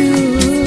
Jesus